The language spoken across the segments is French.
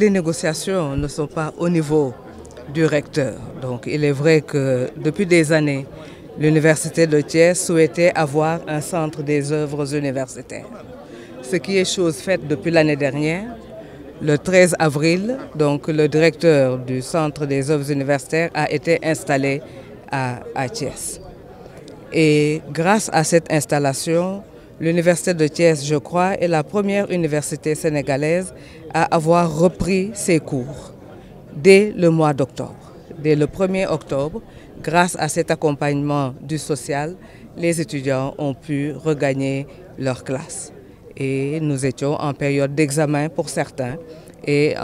Les négociations ne sont pas au niveau du recteur. Donc il est vrai que depuis des années, l'Université de Thiès souhaitait avoir un centre des œuvres universitaires. Ce qui est chose faite depuis l'année dernière. Le 13 avril, donc le directeur du centre des œuvres universitaires a été installé à, à Thiès. Et grâce à cette installation, L'Université de Thiès, je crois, est la première université sénégalaise à avoir repris ses cours dès le mois d'octobre. Dès le 1er octobre, grâce à cet accompagnement du social, les étudiants ont pu regagner leur classe. Et nous étions en période d'examen pour certains et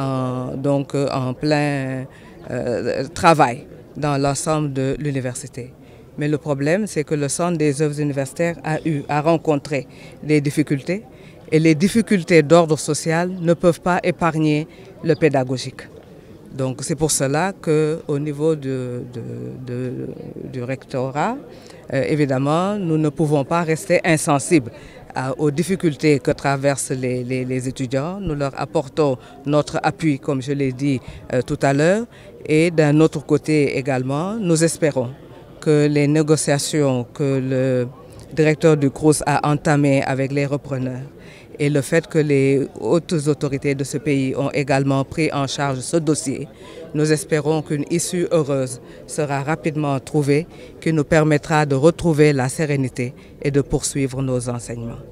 donc en plein euh, travail dans l'ensemble de l'université. Mais le problème, c'est que le Centre des œuvres universitaires a eu à rencontrer des difficultés et les difficultés d'ordre social ne peuvent pas épargner le pédagogique. Donc c'est pour cela qu'au niveau du rectorat, euh, évidemment, nous ne pouvons pas rester insensibles aux difficultés que traversent les, étudiants. Nous leur apportons notre appui, comme je l'ai dit euh, tout à l'heure. Et d'un autre côté également, nous espérons que les négociations que le directeur du CROUS a entamées avec les repreneurs et le fait que les hautes autorités de ce pays ont également pris en charge ce dossier, nous espérons qu'une issue heureuse sera rapidement trouvée qui nous permettra de retrouver la sérénité et de poursuivre nos enseignements.